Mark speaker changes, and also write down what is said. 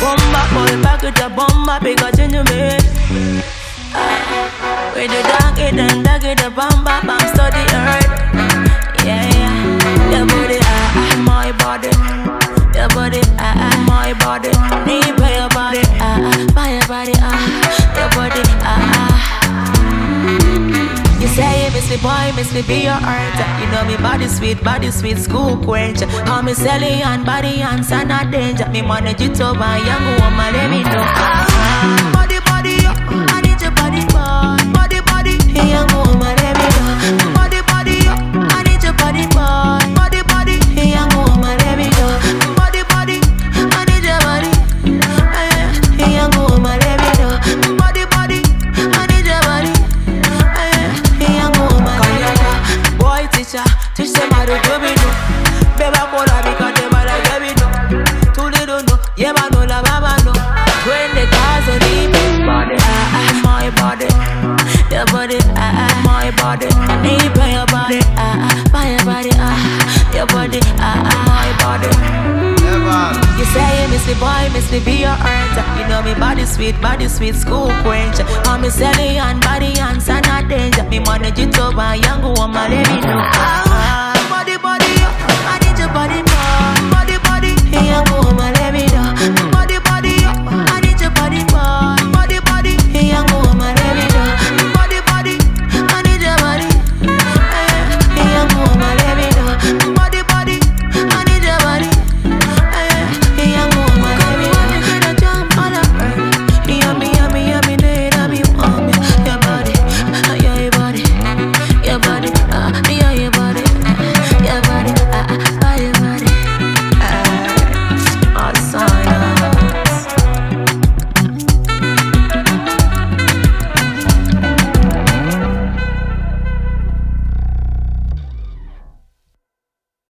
Speaker 1: Bomba, boy, back with your bomba, because you you me. With the dog, it and dog, it, the bomba, bam, study earth. Yeah, yeah. Your body, ah, ah, my body. Your body, ah, ah, my body. Me, boy, miss be your heart. You know me body sweet, body sweet, school quench. Call me Sally and body and son danger. Me manage it over, young woman, let me know. Body. Need by your body, ah, ah, by your body, ah, your body, ah, ah, my body. You say you miss me, boy, miss me, be your earth. You know me body sweet, body sweet, school quench. I'm me Sally and body and son of danger. Me manage it over, young woman,